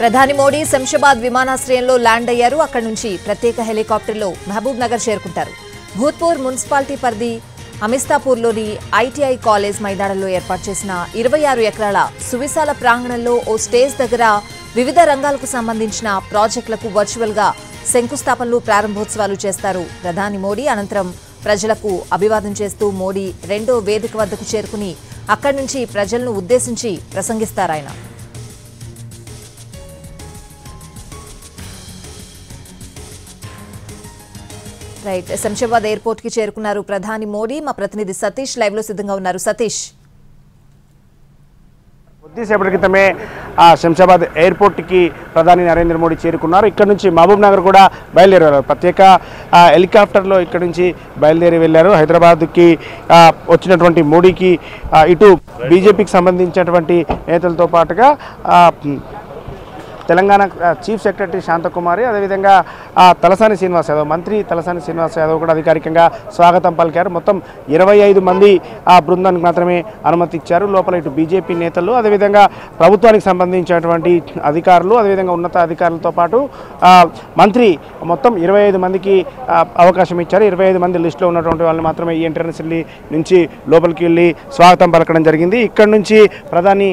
ప్రధాని మోడీ శంషాబాద్ విమానాశ్రయంలో ల్యాండ్ అయ్యారు. అక్కడి నుంచి ప్రత్యేక హెలికాప్టర్లో మహబూబ్ నగర్ చేరుకుంటారు. భూత్పూర్ మున్సిపాలిటీ పరిధి అమిస్తాపూర్లోని ఐటీఐ కాలేజ్ మైదానంలో ఏర్పాటు చేసిన ఇరవై ఆరు ఎకరాల సువిశాల ప్రాంగణంలో ఓ స్టేజ్ దగ్గర వివిధ రంగాలకు సంబంధించిన ప్రాజెక్టులకు వర్చువల్గా శంకుస్థాపనలు ప్రారంభోత్సవాలు చేస్తారు ప్రధాని మోడీ. అనంతరం ప్రజలకు అభివాదం చేస్తూ మోడీ రెండో వేదిక వద్దకు చేరుకుని అక్కడి నుంచి ప్రజలను ఉద్దేశించి ప్రసంగిస్తారాయన రైట్. శంషాబాద్ ఎయిర్పోర్ట్కి చేరుకున్నారు ప్రధాని మోడీ. మా ప్రతినిధి సతీష్ లైవ్లో సిద్ధంగా ఉన్నారు. సతీష్. కొద్దిసేపటి క్రితమే ఆ శంషాబాద్ ఎయిర్పోర్ట్కి ప్రధాని నరేంద్ర మోడీ చేరుకున్నారు. ఇక్కడ నుంచి మహబూబ్ నగర్ కూడా బయలుదేరారు. ప్రత్యేక హెలికాప్టర్లో ఇక్కడ నుంచి బయలుదేరి వెళ్ళారు. హైదరాబాద్కి వచ్చినటువంటి మోడీకి ఇటు బీజేపీకి సంబంధించినటువంటి నేతలతో పాటుగా తెలంగాణ చీఫ్ సెక్రటరీ శాంతకుమారి అదేవిధంగా ఆ, తలసాని శ్రీనివాస్ యాదవ్ మంత్రి తలసాని శ్రీనివాస్ యాదవ్ కూడా అధికారికంగా స్వాగతం పలికారు. మొత్తం ఇరవై ఐదు మంది ఆ బృందానికి మాత్రమే అనుమతి ఇచ్చారు లోపల ఇటు బీజేపీ నేతలు అదేవిధంగా ప్రభుత్వానికి సంబంధించినటువంటి అధికారులు అదేవిధంగా ఉన్నత అధికారులతో పాటు మంత్రి మొత్తం ఇరవై ఐదు మందికి అవకాశం ఇచ్చారు. ఇరవై ఐదు మంది లిస్టులో ఉన్నటువంటి వాళ్ళు మాత్రమే ఈ ఎంట్రన్స్ వెళ్ళి నుంచి లోపలికి వెళ్ళి స్వాగతం పలకడం జరిగింది. ఇక్కడ నుంచి ప్రధాని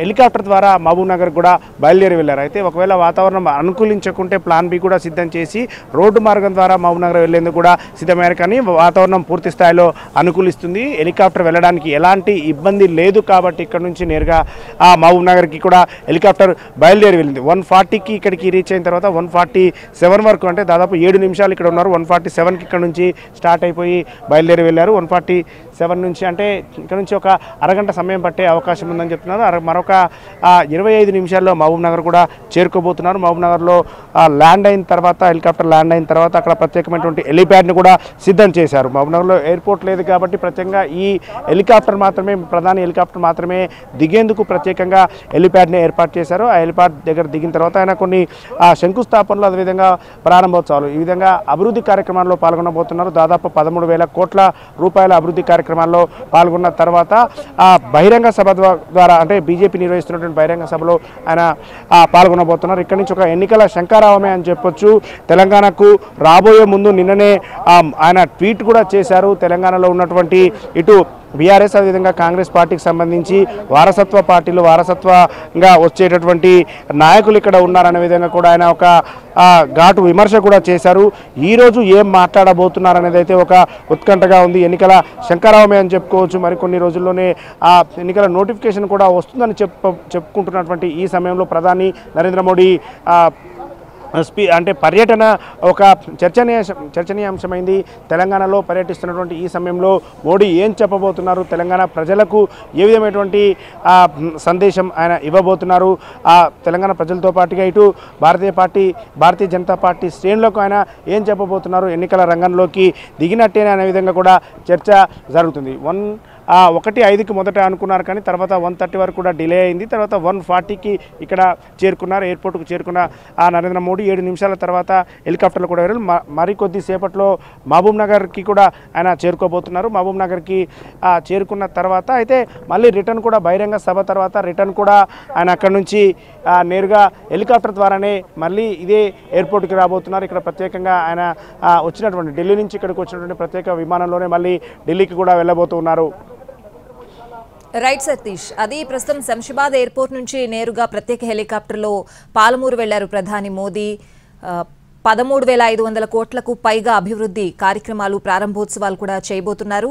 హెలికాప్టర్ ద్వారా మహబూబ్ నగర్ కూడా బయలుదేరి వెళ్ళారు. అయితే ఒకవేళ వాతావరణం అనుకూలించకుంటే ప్లాన్ బి కూడా సిద్ధం చేసి రోడ్డు మార్గం ద్వారా మహబూబ్ నగర్ వెళ్ళేందుకు కూడా సిద్ధమయ్యారు కానీ వాతావరణం పూర్తి స్థాయిలో అనుకూలిస్తుంది. హెలికాప్టర్ వెళ్ళడానికి ఎలాంటి ఇబ్బంది లేదు కాబట్టి ఇక్కడ నుంచి నేరుగా ఆ మహబూబ్ నగర్కి కూడా హెలికాప్టర్ బయలుదేరి వెళ్ళింది. వన్ ఫార్టీకి ఇక్కడికి రీచ్ అయిన తర్వాత వన్ ఫార్టీ సెవెన్ వరకు అంటే దాదాపు ఏడు నిమిషాలు ఇక్కడ ఉన్నారు. వన్ ఫార్టీ సెవెన్కి ఇక్కడ నుంచి స్టార్ట్ అయిపోయి బయలుదేరి వెళ్ళారు. వన్ ఫార్టీ సెవెన్ నుంచి అంటే ఇక్కడ నుంచి ఒక అరగంట సమయం పట్టే అవకాశం ఉందని చెప్తున్నారు. మరొక ఇరవై ఐదు నిమిషాల్లో మహబూబ్ నగర్ కూడా చేరుకోబోతున్నారు. మహబూబ్ నగర్లో ల్యాండ్ అయిన తర్వాత హెలికాప్టర్ ల్యాండ్ అయిన తర్వాత అక్కడ ప్రత్యేకమైనటువంటి హెలిప్యాడ్ని కూడా సిద్ధం చేశారు. మహబూబ్ నగర్లో ఎయిర్పోర్ట్ లేదు కాబట్టి ప్రత్యేకంగా ఈ హెలికాప్టర్ మాత్రమే ప్రధాని హెలికాప్టర్ మాత్రమే దిగేందుకు ప్రత్యేకంగా హెలిప్యాడ్ని ఏర్పాటు చేశారు. ఆ హెలిప్యాడ్ దగ్గర దిగిన తర్వాత ఆయన కొన్ని శంకుస్థాపనలు అదేవిధంగా ప్రారంభోత్సవాలు. ఈ విధంగా అభివృద్ధి కార్యక్రమాల్లో పాల్గొనబోతున్నారు. దాదాపు పదమూడు వేల కోట్ల రూపాయల అభివృద్ధి కార్యక్రమాల్లో పాల్గొన్న తర్వాత ఆ బహిరంగ సభ ద్వారా అంటే బీజేపీ నిర్వహిస్తున్నటువంటి బహిరంగ సభలో ఆయన పాల్గొనబోతున్నారు. ఇక్కడి నుంచి ఒక ఎన్నికల శంకారావమే అని చెప్పొచ్చు. తెలంగాణకు రాబోయే ముందు నిన్ననే ఆయన ట్వీట్ కూడా చేశారు. తెలంగాణలో ఉన్నటువంటి ఇటు బీఆర్ఎస్ అదేవిధంగా కాంగ్రెస్ పార్టీకి సంబంధించి వారసత్వ పార్టీలు వారసత్వంగా వచ్చేటటువంటి నాయకులు ఇక్కడ ఉన్నారనే విధంగా కూడా ఆయన ఒక ఘాటు విమర్శ కూడా చేశారు. ఈరోజు ఏం మాట్లాడబోతున్నారు అనేది అయితే ఒక ఉత్కంఠగా ఉంది. ఎన్నికల శంకరావమే అని చెప్పుకోవచ్చు. మరికొన్ని రోజుల్లోనే ఆ ఎన్నికల నోటిఫికేషన్ కూడా వస్తుందని చెప్ప చెప్పుకుంటున్నటువంటి ఈ సమయంలో ప్రధాని నరేంద్ర మోడీ అంటే పర్యటన ఒక చర్చనీయ చర్చనీయాంశమైంది. తెలంగాణలో పర్యటిస్తున్నటువంటి ఈ సమయంలో మోడీ ఏం చెప్పబోతున్నారు? తెలంగాణ ప్రజలకు ఏ విధమైనటువంటి సందేశం ఆయన ఇవ్వబోతున్నారు? ఆ తెలంగాణ ప్రజలతో పాటుగా ఇటు భారతీయ పార్టీ భారతీయ జనతా పార్టీ శ్రేణులకు ఆయన ఏం చెప్పబోతున్నారు? ఎన్నికల రంగంలోకి దిగినట్టేనే అనే విధంగా కూడా చర్చ జరుగుతుంది. వన్ ఒకటి ఐదుకి మొదట అనుకున్నారు కానీ తర్వాత వన్ థర్టీ వరకు కూడా డిలే అయింది. తర్వాత వన్ ఫార్టీకి ఇక్కడ చేరుకున్నారు ఎయిర్పోర్ట్కు చేరుకున్న ఆ నరేంద్ర మోడీ. ఏడు నిమిషాల తర్వాత హెలికాప్టర్లు కూడా వెళ్ళి మ- మరికొద్ది సేపట్లో మహబూబ్ నగర్కి కూడా ఆయన చేరుకోబోతున్నారు. మహబూబ్ నగర్కి చేరుకున్న తర్వాత అయితే మళ్ళీ రిటర్న్ కూడా బహిరంగ సభ తర్వాత రిటర్న్ కూడా ఆయన అక్కడి నుంచి నేరుగా హెలికాప్టర్ ద్వారానే మళ్ళీ ఇదే ఎయిర్పోర్ట్కి రాబోతున్నారు. ఇక్కడ ప్రత్యేకంగా ఆయన వచ్చినటువంటి ఢిల్లీ నుంచి ఇక్కడికి వచ్చినటువంటి ప్రత్యేక విమానంలోనే మళ్ళీ ఢిల్లీకి కూడా వెళ్ళబోతున్నారు. రైట్ సతీష్ అది ప్రస్తుతం శంషాబాద్ ఎయిర్పోర్ట్ నుంచి నేరుగా ప్రత్యేక హెలికాప్టర్లో పాలమూరు వెళ్ళారు ప్రధాని మోదీ. ఆ, పదమూడు వేల ఐదు వందల కోట్లకు పైగా అభివృద్ధి కార్యక్రమాలు ప్రారంభోత్సవాలు కూడా చేయబోతున్నారు.